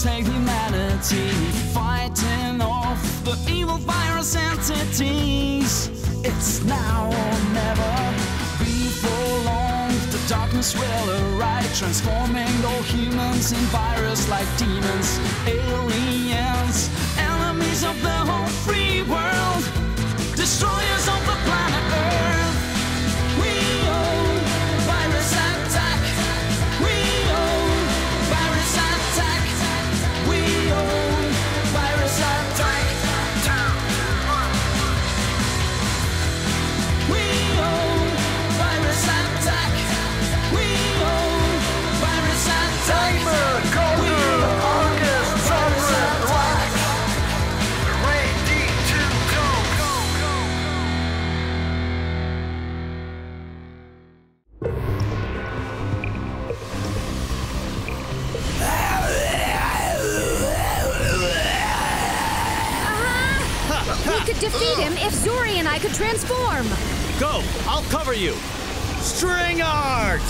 save humanity. Fighting off the evil virus entities. It's now or never. Before long, the darkness will arrive, transforming all humans in virus like demons, aliens, enemies of the whole free world, destroyers of the planet Earth. Defeat him if Zuri and I could transform. Go! I'll cover you! String art!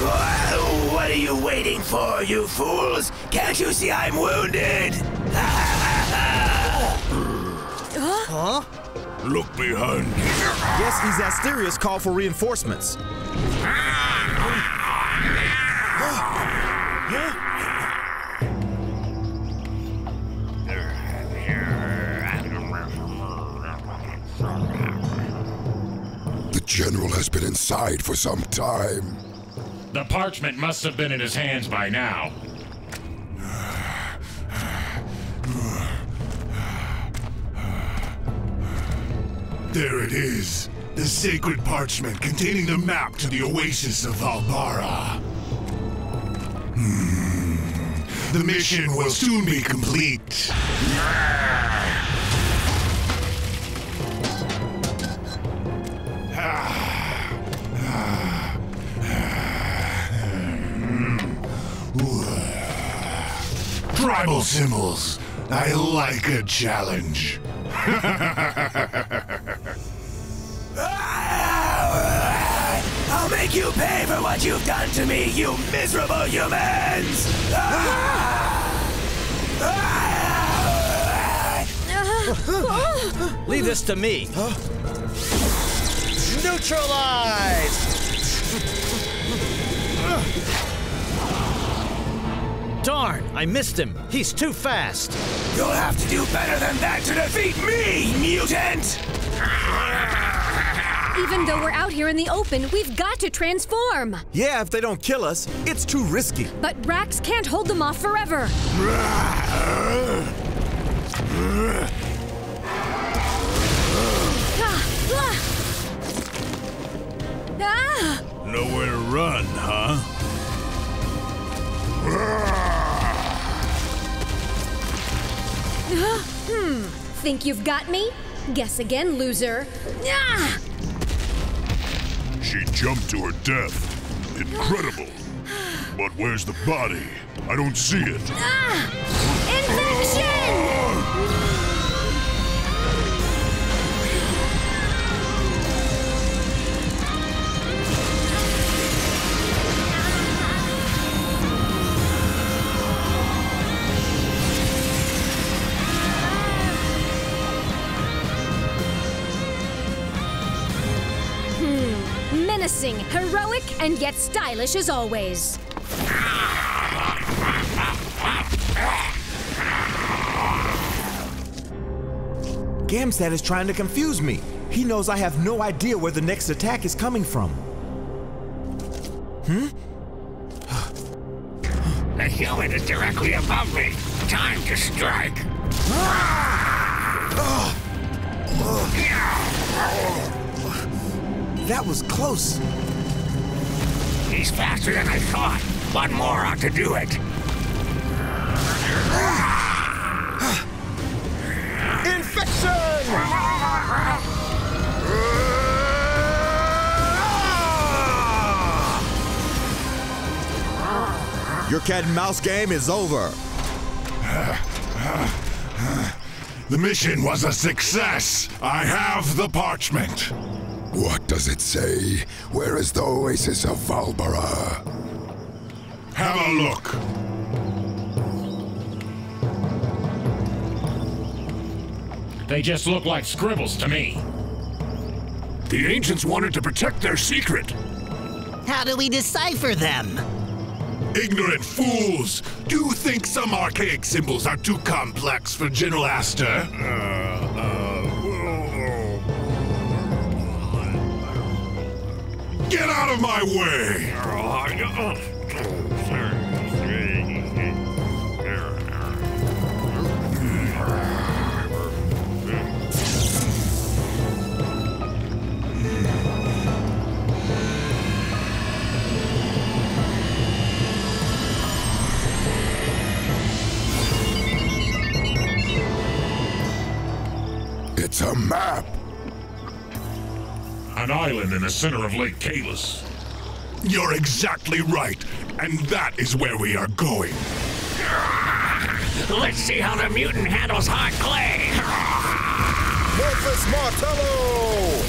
Well, what are you waiting for, you fools? Can't you see I'm wounded? Huh? Look behind you. Guess these Asterios call for reinforcements. Ah! The general has been inside for some time. The parchment must have been in his hands by now. There it is. The sacred parchment containing the map to the oasis of Vaalbara. Hmm. The mission will soon be complete. Tribal symbols. I like a challenge. I'll make you pay for what you've done to me, you miserable humans! Leave this to me. Neutralize! Darn, I missed him. He's too fast. You'll have to do better than that to defeat me, mutant! Even though we're out here in the open, we've got to transform. Yeah, if they don't kill us, it's too risky. But Rax can't hold them off forever. Think you've got me? Guess again, loser. Ah! She jumped to her death. Incredible. But where's the body? I don't see it. Ah! Infection! Menacing, heroic, and yet stylish as always. Gamstat is trying to confuse me. He knows I have no idea where the next attack is coming from. Hmm? The human is directly above me. Time to strike. That was close. He's faster than I thought. One more ought to do it. Infection! Your cat and mouse game is over. The mission was a success. I have the parchment. What does it say? Where is the oasis of Vaalbara? Have a look. They just look like scribbles to me. The ancients wanted to protect their secret. How do we decipher them? Ignorant fools! Do you think some archaic symbols are too complex for General Aster? Uh, Get out of my way! It's a map. An island in the center of Lake Kalis. You're exactly right, and that is where we are going. Let's see how the mutant handles hot clay. Morphus Martello!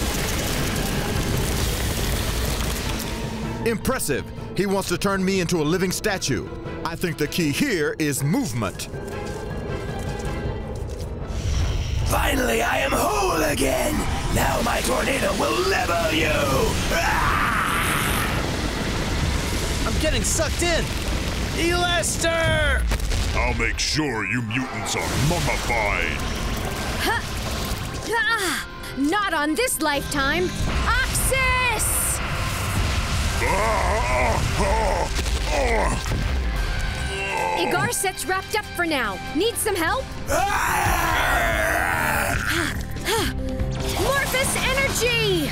Impressive. He wants to turn me into a living statue. I think the key here is movement. Finally, I am whole again. Now my tornado will level you. Ah! I'm getting sucked in. Elester! I'll make sure you mutants are mummified. Ah, not on this lifetime. Oxys! Ah, ah, Igarset's wrapped up for now. Need some help? Morphus energy!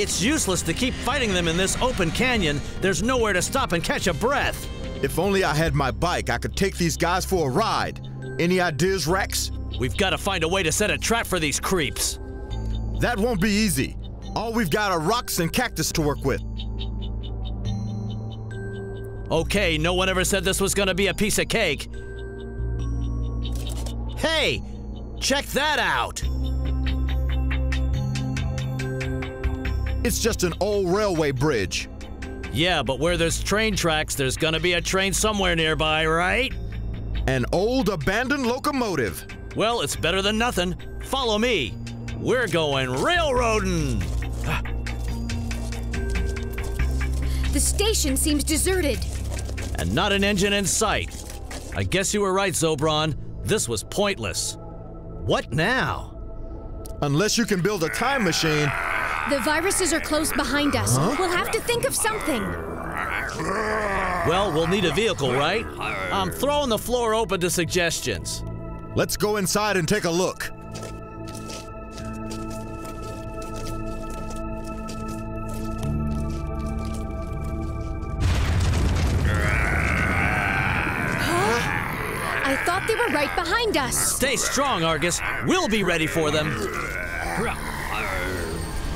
It's useless to keep fighting them in this open canyon. There's nowhere to stop and catch a breath. If only I had my bike, I could take these guys for a ride. Any ideas, Rex? We've got to find a way to set a trap for these creeps. That won't be easy. All we've got are rocks and cactus to work with. Okay, no one ever said this was gonna be a piece of cake. Hey, check that out! It's just an old railway bridge. Yeah, but where there's train tracks, there's gonna be a train somewhere nearby, right? An old abandoned locomotive. Well, it's better than nothing. Follow me. We're going railroading. The station seems deserted. And not an engine in sight. I guess you were right, Zobron. This was pointless. What now? Unless you can build a time machine. The viruses are close behind us. We'll have to think of something. Well, we'll need a vehicle, right? I'm throwing the floor open to suggestions. Let's go inside and take a look. They were right behind us. Stay strong, Argus. We'll be ready for them.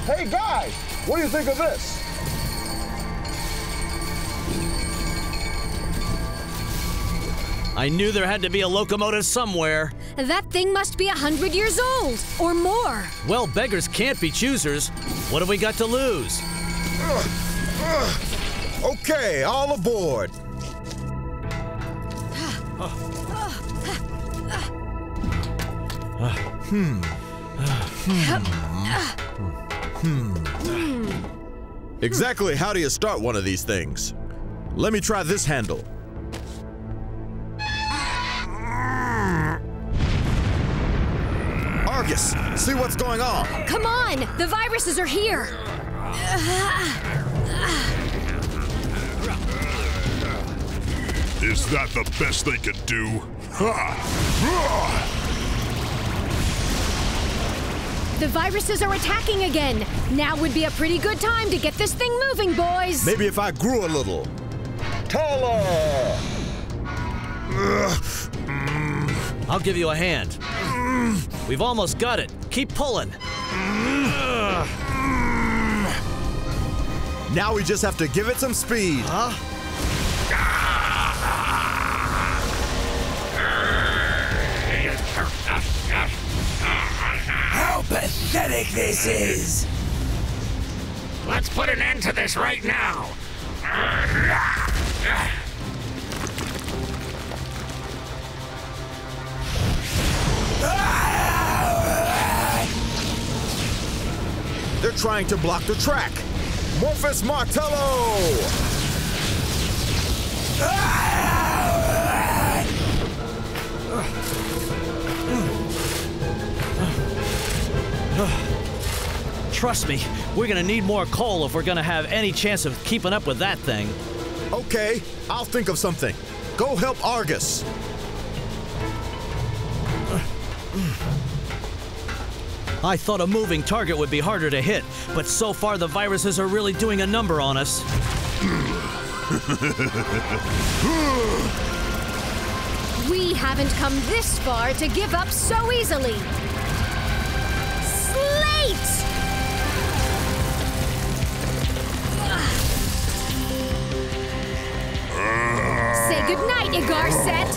Hey guys, what do you think of this? I knew there had to be a locomotive somewhere. That thing must be a hundred years old or more. Well, beggars can't be choosers. What have we got to lose? Okay, all aboard. Hmm. Exactly how do you start one of these things? Let me try this handle. Argus, see what's going on. Come on, the viruses are here. Is that the best they could do? Ha! The viruses are attacking again. Now would be a pretty good time to get this thing moving, boys. Maybe if I grew a little. Taller! I'll give you a hand. We've almost got it. Keep pulling. Now we just have to give it some speed. Pathetic this is! Let's put an end to this right now. They're trying to block the track. Morphus Martello! Trust me, we're gonna need more coal if we're gonna have any chance of keeping up with that thing. Okay, I'll think of something. Go help Argus. I thought a moving target would be harder to hit, but so far the viruses are really doing a number on us. We haven't come this far to give up so easily. Slate! Say goodnight, Igar Set.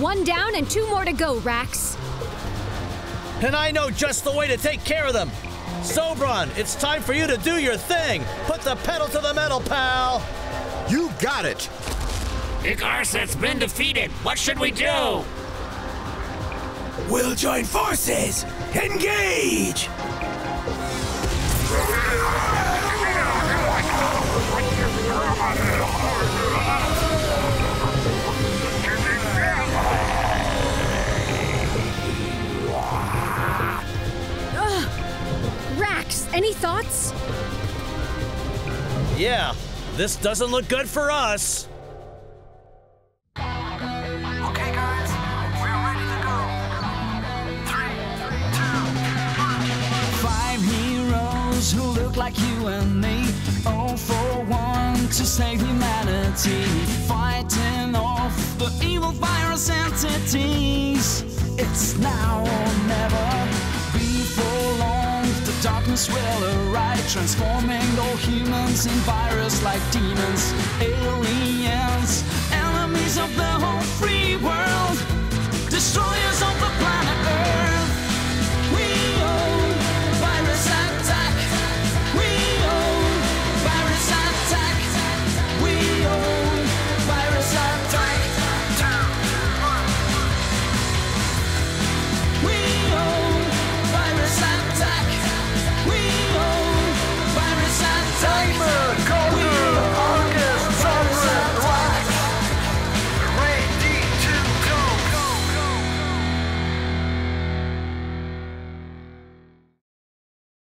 One down and two more to go, Rax. And I know just the way to take care of them. Sobron, it's time for you to do your thing. Put the pedal to the metal, pal. You got it! Igarset's been defeated. What should we do? We'll join forces! Engage! Rax, any thoughts? Yeah, this doesn't look good for us. Okay, guys, we're ready to go. Three, two, Five heroes who look like you and me, all for one to save humanity, fighting off the evil virus entities. It's now or never darkness will arrive, transforming all humans in virus like demons, aliens, enemies of the whole free world, destroyers of